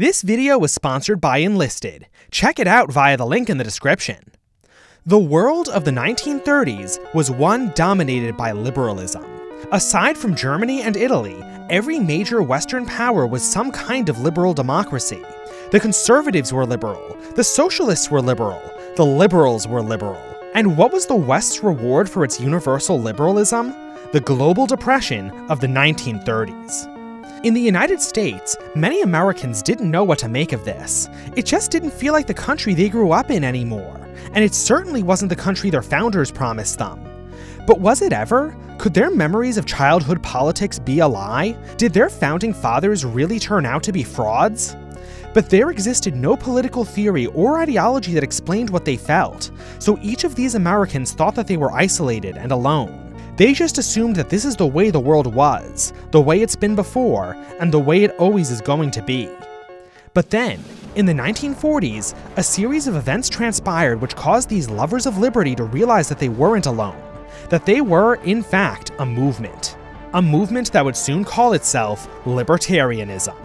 This video was sponsored by Enlisted. Check it out via the link in the description. The world of the 1930s was one dominated by liberalism. Aside from Germany and Italy, every major Western power was some kind of liberal democracy. The conservatives were liberal, the socialists were liberal, the liberals were liberal. And what was the West's reward for its universal liberalism? The global depression of the 1930s. In the United States, many Americans didn't know what to make of this. It just didn't feel like the country they grew up in anymore, and it certainly wasn't the country their founders promised them. But was it ever? Could their memories of childhood politics be a lie? Did their founding fathers really turn out to be frauds? But there existed no political theory or ideology that explained what they felt, so each of these Americans thought that they were isolated and alone. They just assumed that this is the way the world was, the way it's been before, and the way it always is going to be. But then, in the 1940s, a series of events transpired which caused these lovers of liberty to realize that they weren't alone, that they were, in fact, a movement. A movement that would soon call itself libertarianism.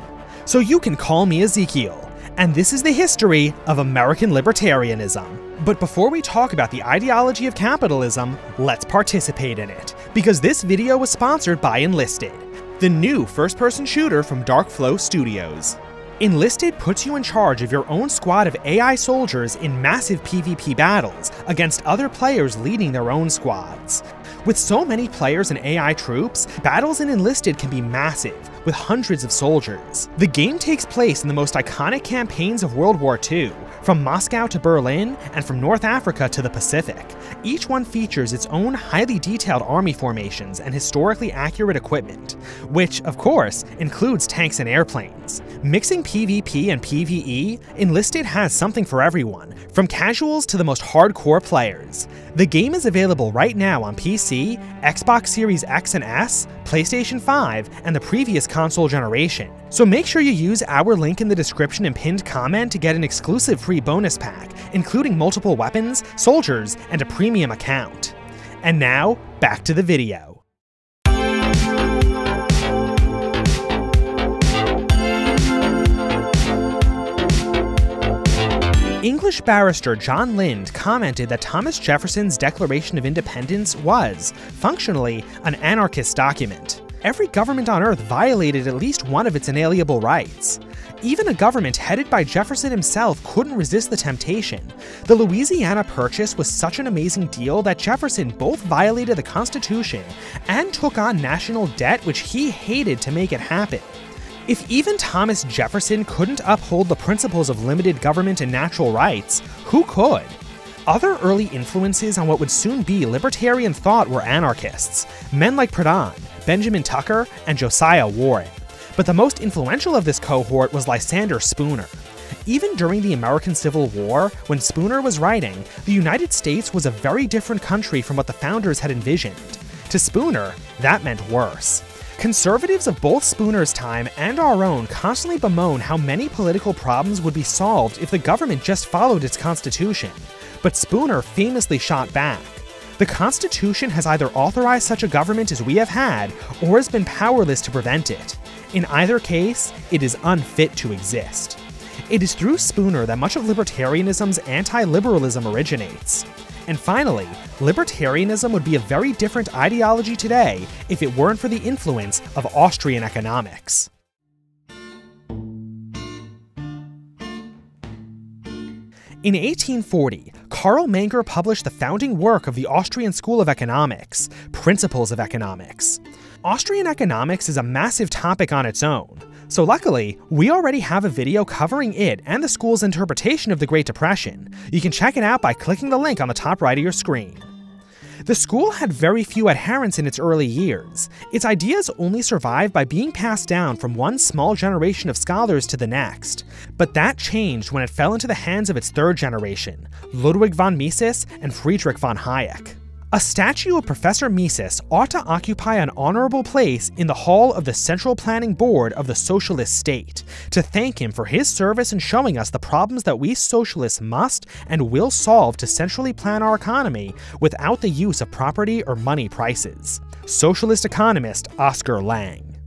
So you can call me Ezekiel, and this is the history of American libertarianism. But before we talk about the ideology of capitalism, let's participate in it, because this video was sponsored by Enlisted, the new first-person shooter from Darkflow Studios. Enlisted puts you in charge of your own squad of AI soldiers in massive PvP battles against other players leading their own squads. With so many players and AI troops, battles in Enlisted can be massive, with hundreds of soldiers. The game takes place in the most iconic campaigns of World War II, from Moscow to Berlin, and from North Africa to the Pacific. Each one features its own highly detailed army formations and historically accurate equipment, which, of course, includes tanks and airplanes. Mixing PvP and PvE, Enlisted has something for everyone, from casuals to the most hardcore players. The game is available right now on PC, Xbox Series X and S, PlayStation 5, and the previous console generation. So make sure you use our link in the description and pinned comment to get an exclusive free bonus pack, including multiple weapons, soldiers, and a premium account. And now, back to the video. English barrister John Lind commented that Thomas Jefferson's Declaration of Independence was, functionally, an anarchist document. Every government on Earth violated at least one of its inalienable rights. Even a government headed by Jefferson himself couldn't resist the temptation. The Louisiana Purchase was such an amazing deal that Jefferson both violated the Constitution and took on national debt which he hated to make it happen. If even Thomas Jefferson couldn't uphold the principles of limited government and natural rights, who could? Other early influences on what would soon be libertarian thought were anarchists, men like Proudhon, Benjamin Tucker, and Josiah Warren. But the most influential of this cohort was Lysander Spooner. Even during the American Civil War, when Spooner was writing, the United States was a very different country from what the founders had envisioned. To Spooner, that meant worse. Conservatives of both Spooner's time and our own constantly bemoan how many political problems would be solved if the government just followed its constitution. But Spooner famously shot back. The Constitution has either authorized such a government as we have had, or has been powerless to prevent it. In either case, it is unfit to exist. It is through Spooner that much of libertarianism's anti liberalism originates. And finally, libertarianism would be a very different ideology today if it weren't for the influence of Austrian economics. In 1840, Carl Menger published the founding work of the Austrian School of Economics, Principles of Economics. Austrian economics is a massive topic on its own, so luckily, we already have a video covering it and the school's interpretation of the Great Depression. You can check it out by clicking the link on the top right of your screen. The school had very few adherents in its early years. Its ideas only survived by being passed down from one small generation of scholars to the next. But that changed when it fell into the hands of its third generation, Ludwig von Mises and Friedrich von Hayek. A statue of Professor Mises ought to occupy an honorable place in the hall of the Central Planning Board of the Socialist State, to thank him for his service in showing us the problems that we socialists must and will solve to centrally plan our economy without the use of property or money prices. Socialist economist Oskar Lange.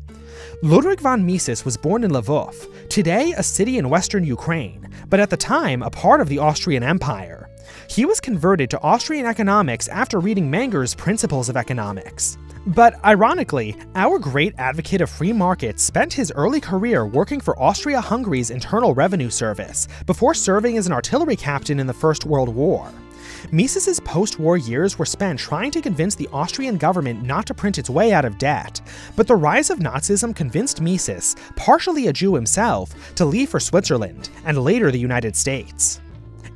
Ludwig von Mises was born in Lvov, today a city in western Ukraine, but at the time a part of the Austrian Empire. He was converted to Austrian economics after reading Menger's Principles of Economics. But ironically, our great advocate of free markets spent his early career working for Austria Hungary's Internal Revenue Service before serving as an artillery captain in the First World War. Mises's post-war years were spent trying to convince the Austrian government not to print its way out of debt, but the rise of Nazism convinced Mises, partially a Jew himself, to leave for Switzerland, and later the United States.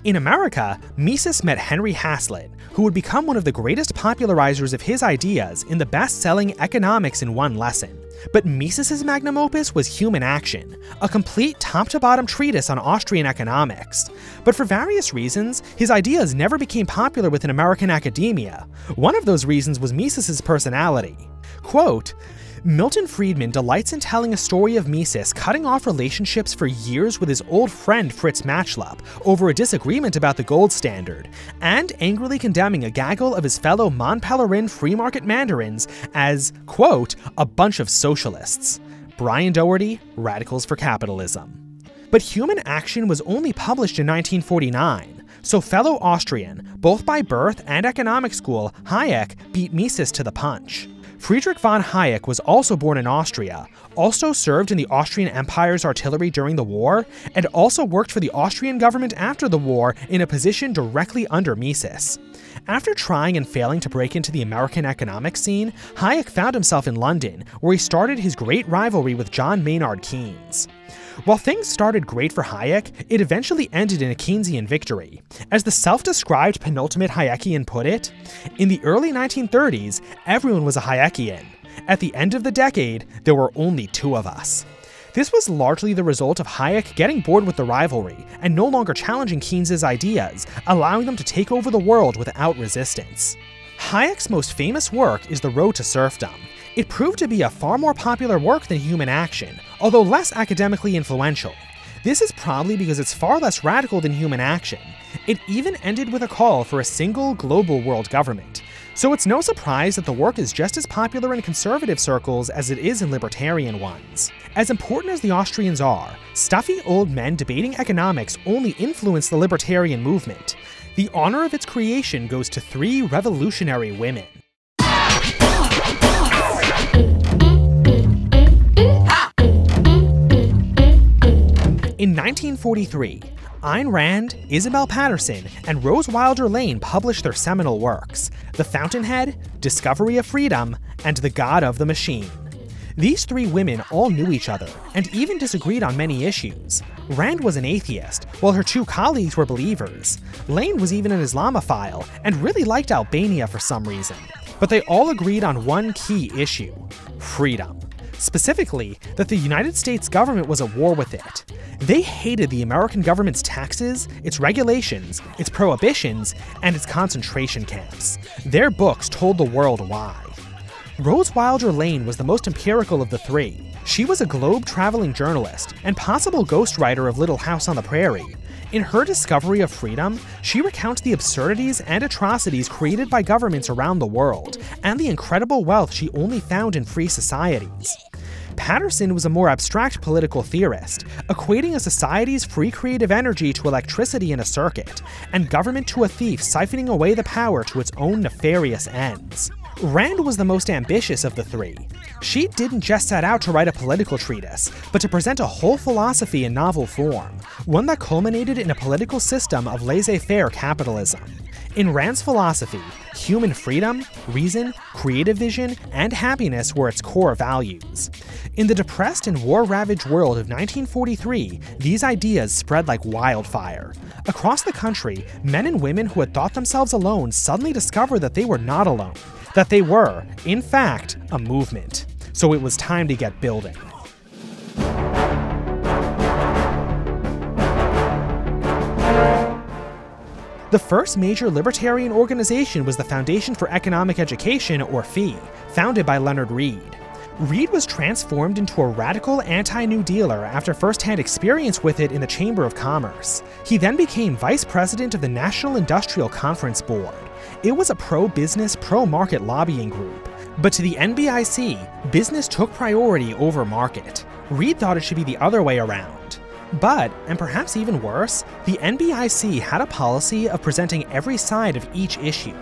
In America, Mises met Henry Hazlitt, who would become one of the greatest popularizers of his ideas in the best-selling Economics in One Lesson. But Mises's magnum opus was Human Action, a complete top-to-bottom treatise on Austrian economics. But for various reasons, his ideas never became popular within American academia. One of those reasons was Mises's personality. Quote, Milton Friedman delights in telling a story of Mises cutting off relationships for years with his old friend Fritz Machlup over a disagreement about the gold standard, and angrily condemning a gaggle of his fellow Mont Pelerin free market mandarins as, quote, a bunch of socialists. Brian Doherty, Radicals for Capitalism. But Human Action was only published in 1949, so fellow Austrian, both by birth and economic school, Hayek beat Mises to the punch. Friedrich von Hayek was also born in Austria, also served in the Austrian Empire's artillery during the war, and also worked for the Austrian government after the war in a position directly under Mises. After trying and failing to break into the American economic scene, Hayek found himself in London, where he started his great rivalry with John Maynard Keynes. While things started great for Hayek, it eventually ended in a Keynesian victory. As the self described penultimate Hayekian put it, in the early 1930s, everyone was a Hayekian. At the end of the decade, there were only two of us. This was largely the result of Hayek getting bored with the rivalry and no longer challenging Keynes's ideas, allowing them to take over the world without resistance. Hayek's most famous work is The Road to Serfdom, it proved to be a far more popular work than Human Action, although less academically influential. This is probably because it's far less radical than Human Action. It even ended with a call for a single global world government. So it's no surprise that the work is just as popular in conservative circles as it is in libertarian ones. As important as the Austrians are, stuffy old men debating economics only influence the libertarian movement. The honor of its creation goes to three revolutionary women. In 1943, Ayn Rand, Isabel Paterson, and Rose Wilder Lane published their seminal works The Fountainhead, Discovery of Freedom, and The God of the Machine. These three women all knew each other, and even disagreed on many issues. Rand was an atheist, while her two colleagues were believers. Lane was even an Islamophile, and really liked Albania for some reason. But they all agreed on one key issue freedom. Specifically, that the United States government was at war with it. They hated the American government's taxes, its regulations, its prohibitions, and its concentration camps. Their books told the world why. Rose Wilder Lane was the most empirical of the three. She was a globe traveling journalist and possible ghostwriter of Little House on the Prairie. In her discovery of freedom, she recounts the absurdities and atrocities created by governments around the world, and the incredible wealth she only found in free societies. Paterson was a more abstract political theorist, equating a society's free creative energy to electricity in a circuit, and government to a thief siphoning away the power to its own nefarious ends. Rand was the most ambitious of the three. She didn't just set out to write a political treatise, but to present a whole philosophy in novel form, one that culminated in a political system of laissez faire capitalism. In Rand's philosophy, human freedom, reason, creative vision, and happiness were its core values. In the depressed and war ravaged world of 1943, these ideas spread like wildfire. Across the country, men and women who had thought themselves alone suddenly discovered that they were not alone, that they were, in fact, a movement. So it was time to get building. The first major libertarian organization was the Foundation for Economic Education, or FEE, founded by Leonard Read. Read was transformed into a radical anti New Dealer after first hand experience with it in the Chamber of Commerce. He then became vice president of the National Industrial Conference Board. It was a pro business, pro market lobbying group. But to the NBIC, business took priority over market. Read thought it should be the other way around. But, and perhaps even worse, the NBIC had a policy of presenting every side of each issue.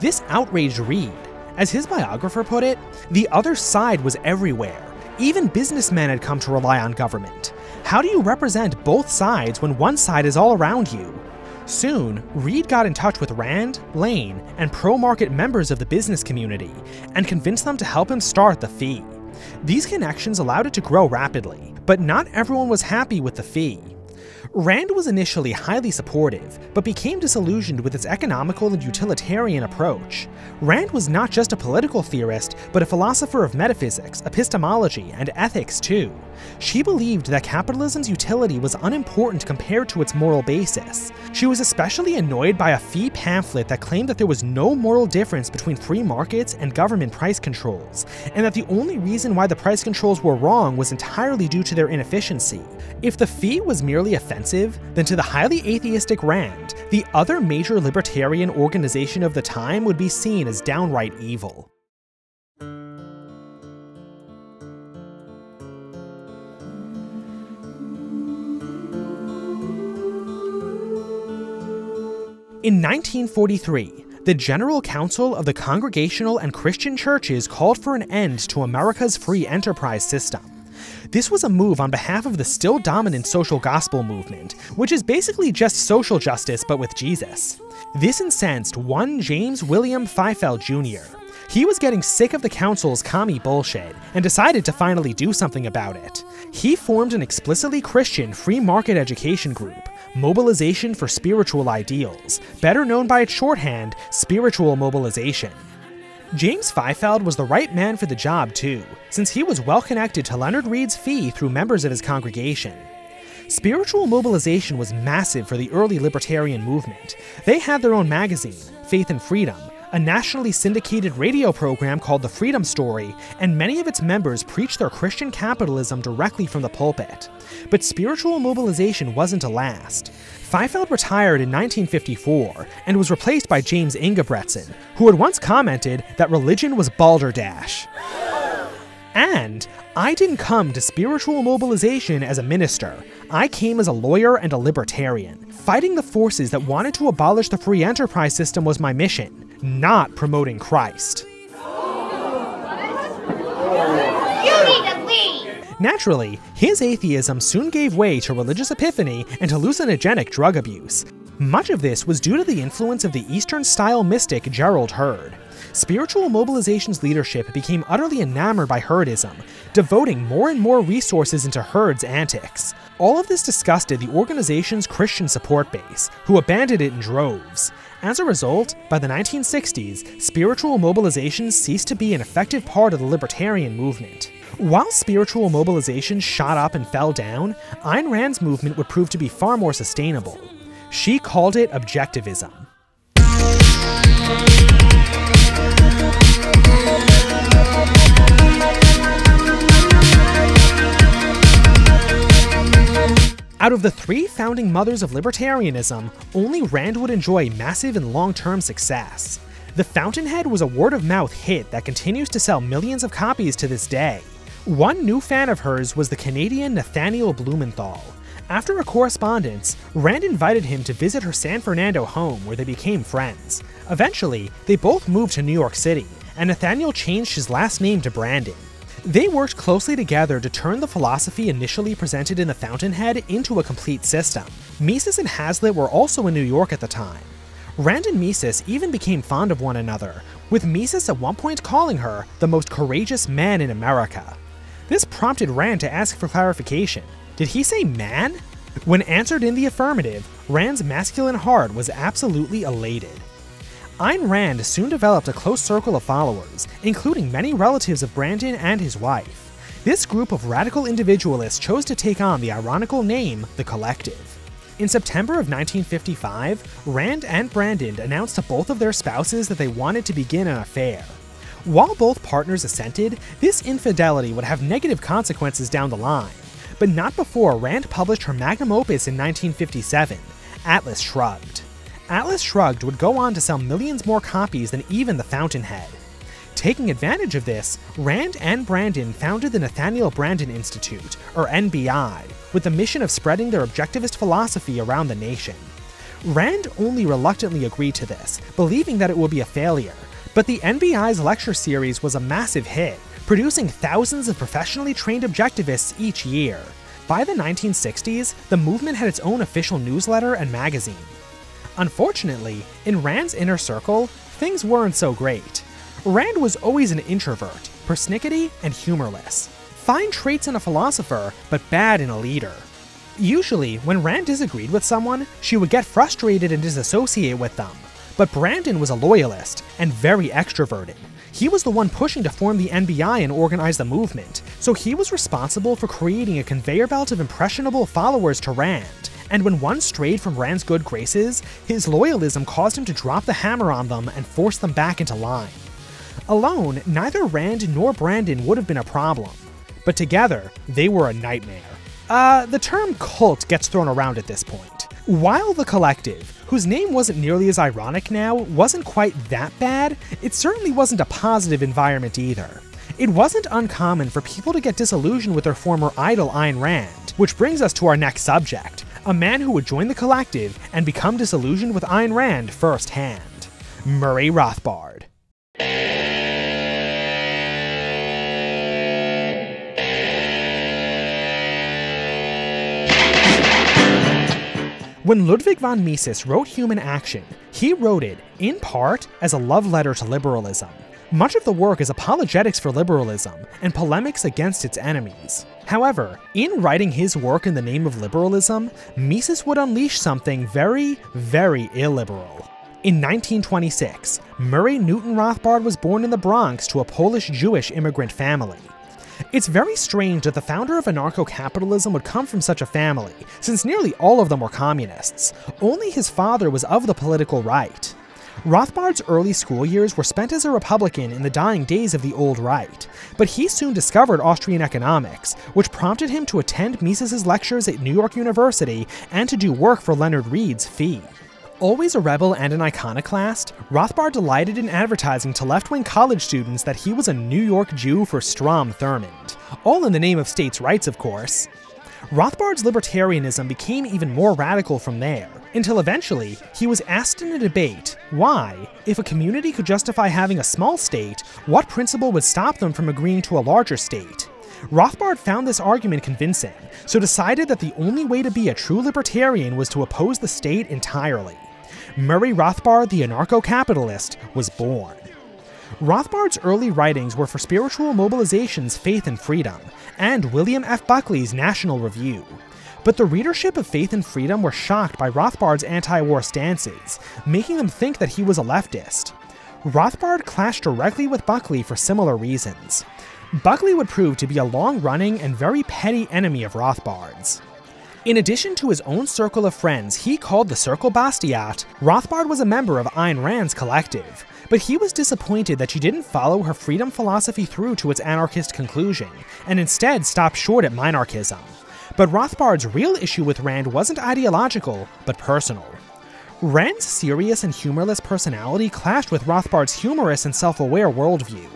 This outraged Read. As his biographer put it, the other side was everywhere. Even businessmen had come to rely on government. How do you represent both sides when one side is all around you? Soon, Read got in touch with Rand, Lane, and pro market members of the business community and convinced them to help him start the FEE. These connections allowed it to grow rapidly, but not everyone was happy with the FEE. Rand was initially highly supportive, but became disillusioned with its economical and utilitarian approach. Rand was not just a political theorist, but a philosopher of metaphysics, epistemology, and ethics too. She believed that capitalism's utility was unimportant compared to its moral basis. She was especially annoyed by a FEE pamphlet that claimed that there was no moral difference between free markets and government price controls, and that the only reason why the price controls were wrong was entirely due to their inefficiency. If the FEE was merely offensive, then to the highly atheistic Rand, the other major libertarian organization of the time would be seen as downright evil. In 1943, the General Council of the Congregational and Christian Churches called for an end to America's free enterprise system. This was a move on behalf of the still dominant social gospel movement, which is basically just social justice but with Jesus. This incensed one James William Fifield Jr. He was getting sick of the council's commie bullshit and decided to finally do something about it. He formed an explicitly Christian free market education group, Mobilization for Spiritual Ideals, better known by its shorthand, Spiritual Mobilization. James Fifield was the right man for the job, too, since he was well connected to Leonard Read's FEE through members of his congregation. Spiritual mobilization was massive for the early libertarian movement. They had their own magazine, Faith and Freedom, a nationally syndicated radio program called The Freedom Story, and many of its members preached their Christian capitalism directly from the pulpit. But spiritual mobilization wasn't to last. Fifield retired in 1954 and was replaced by James Ingebretsen, who had once commented that religion was balderdash. And I didn't come to spiritual mobilization as a minister. I came as a lawyer and a libertarian. Fighting the forces that wanted to abolish the free enterprise system was my mission, not promoting Christ. Naturally, his atheism soon gave way to religious epiphany and hallucinogenic drug abuse. Much of this was due to the influence of the Eastern style mystic Gerald Heard. Spiritual Mobilization's leadership became utterly enamored by Heardism, devoting more and more resources into Heard's antics. All of this disgusted the organization's Christian support base, who abandoned it in droves. As a result, by the 1960s, spiritual mobilization ceased to be an effective part of the libertarian movement. While spiritual mobilization shot up and fell down, Ayn Rand's movement would prove to be far more sustainable. She called it objectivism. Out of the three founding mothers of libertarianism, only Rand would enjoy massive and long term success. The Fountainhead was a word of mouth hit that continues to sell millions of copies to this day. One new fan of hers was the Canadian Nathaniel Blumenthal. After a correspondence, Rand invited him to visit her San Fernando home where they became friends. Eventually, they both moved to New York City, and Nathaniel changed his last name to Branden. They worked closely together to turn the philosophy initially presented in the Fountainhead into a complete system. Mises and Hazlitt were also in New York at the time. Rand and Mises even became fond of one another, with Mises at one point calling her the most courageous man in America. This prompted Rand to ask for clarification. Did he say man? When answered in the affirmative, Rand's masculine heart was absolutely elated. Ayn Rand soon developed a close circle of followers, including many relatives of Branden and his wife. This group of radical individualists chose to take on the ironical name The Collective. In September of 1955, Rand and Branden announced to both of their spouses that they wanted to begin an affair. While both partners assented, this infidelity would have negative consequences down the line, but not before Rand published her magnum opus in 1957, Atlas Shrugged. Atlas Shrugged would go on to sell millions more copies than even The Fountainhead. Taking advantage of this, Rand and Branden founded the Nathaniel Branden Institute, or NBI, with the mission of spreading their objectivist philosophy around the nation. Rand only reluctantly agreed to this, believing that it would be a failure, but the NBI's lecture series was a massive hit, producing thousands of professionally trained objectivists each year. By the 1960s, the movement had its own official newsletter and magazine. Unfortunately, in Rand's inner circle, things weren't so great. Rand was always an introvert, persnickety, and humorless. Fine traits in a philosopher, but bad in a leader. Usually, when Rand disagreed with someone, she would get frustrated and disassociate with them. But Branden was a loyalist, and very extroverted. He was the one pushing to form the NBI and organize the movement, so he was responsible for creating a conveyor belt of impressionable followers to Rand. And when one strayed from Rand's good graces, his loyalism caused him to drop the hammer on them and force them back into line. Alone, neither Rand nor Branden would have been a problem, but together, they were a nightmare. Uh, the term cult gets thrown around at this point. While the collective, whose name wasn't nearly as ironic now, wasn't quite that bad, it certainly wasn't a positive environment either. It wasn't uncommon for people to get disillusioned with their former idol Ayn Rand, which brings us to our next subject a man who would join the collective and become disillusioned with Ayn Rand firsthand Murray Rothbard. When Ludwig von Mises wrote Human Action, he wrote it, in part, as a love letter to liberalism. Much of the work is apologetics for liberalism and polemics against its enemies. However, in writing his work in the name of liberalism, Mises would unleash something very, very illiberal. In 1926, Murray Newton Rothbard was born in the Bronx to a Polish Jewish immigrant family. It's very strange that the founder of anarcho capitalism would come from such a family, since nearly all of them were communists. Only his father was of the political right. Rothbard's early school years were spent as a Republican in the dying days of the old right, but he soon discovered Austrian economics, which prompted him to attend Mises's lectures at New York University and to do work for Leonard Read's FEE. Always a rebel and an iconoclast, Rothbard delighted in advertising to left wing college students that he was a New York Jew for Strom Thurmond. All in the name of states' rights, of course. Rothbard's libertarianism became even more radical from there, until eventually he was asked in a debate why, if a community could justify having a small state, what principle would stop them from agreeing to a larger state? Rothbard found this argument convincing, so decided that the only way to be a true libertarian was to oppose the state entirely. Murray Rothbard, the anarcho capitalist, was born. Rothbard's early writings were for Spiritual Mobilization's Faith and Freedom and William F. Buckley's National Review. But the readership of Faith and Freedom were shocked by Rothbard's anti war stances, making them think that he was a leftist. Rothbard clashed directly with Buckley for similar reasons. Buckley would prove to be a long running and very petty enemy of Rothbard's. In addition to his own circle of friends he called the Circle Bastiat, Rothbard was a member of Ayn Rand's collective, but he was disappointed that she didn't follow her freedom philosophy through to its anarchist conclusion, and instead stopped short at minarchism. But Rothbard's real issue with Rand wasn't ideological, but personal. Rand's serious and humorless personality clashed with Rothbard's humorous and self aware worldview.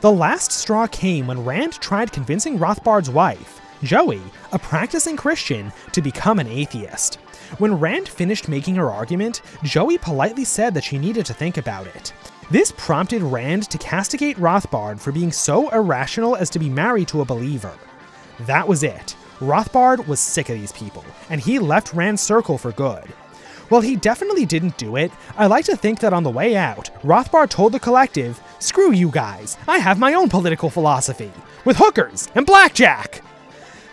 The last straw came when Rand tried convincing Rothbard's wife, Joey, a practicing Christian, to become an atheist. When Rand finished making her argument, Joey politely said that she needed to think about it. This prompted Rand to castigate Rothbard for being so irrational as to be married to a believer. That was it. Rothbard was sick of these people, and he left Rand's circle for good. While he definitely didn't do it, I like to think that on the way out, Rothbard told the collective, Screw you guys, I have my own political philosophy, with hookers and blackjack!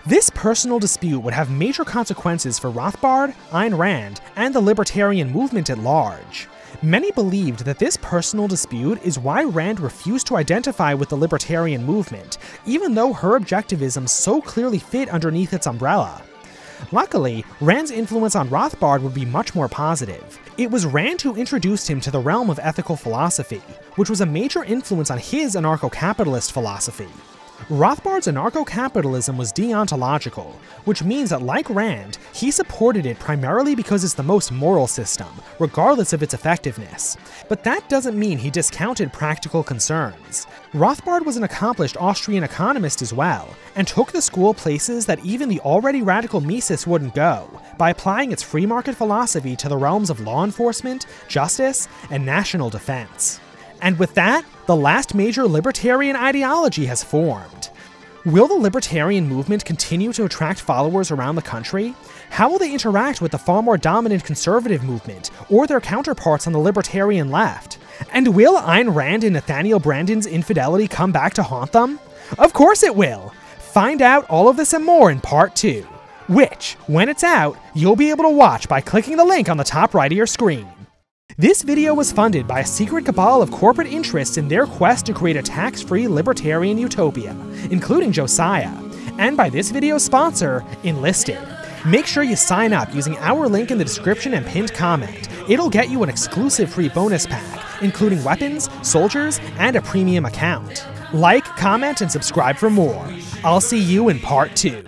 This personal dispute would have major consequences for Rothbard, Ayn Rand, and the libertarian movement at large. Many believed that this personal dispute is why Rand refused to identify with the libertarian movement, even though her objectivism so clearly fit underneath its umbrella. Luckily, Rand's influence on Rothbard would be much more positive. It was Rand who introduced him to the realm of ethical philosophy, which was a major influence on his anarcho capitalist philosophy. Rothbard's anarcho capitalism was deontological, which means that, like Rand, he supported it primarily because it's the most moral system, regardless of its effectiveness. But that doesn't mean he discounted practical concerns. Rothbard was an accomplished Austrian economist as well, and took the school places that even the already radical Mises wouldn't go, by applying its free market philosophy to the realms of law enforcement, justice, and national defense. And with that, the last major libertarian ideology has formed. Will the libertarian movement continue to attract followers around the country? How will they interact with the far more dominant conservative movement, or their counterparts on the libertarian left? And will Ayn Rand and Nathaniel Branden's infidelity come back to haunt them? Of course it will! Find out all of this and more in part 2, which, when it's out, you'll be able to watch by clicking the link on the top right of your screen. This video was funded by a secret cabal of corporate interests in their quest to create a tax-free libertarian utopia, including Josiah, and by this video's sponsor, Enlisted. Make sure you sign up using our link in the description and pinned comment. It'll get you an exclusive free bonus pack, including weapons, soldiers, and a premium account. Like, comment, and subscribe for more. I'll see you in part 2.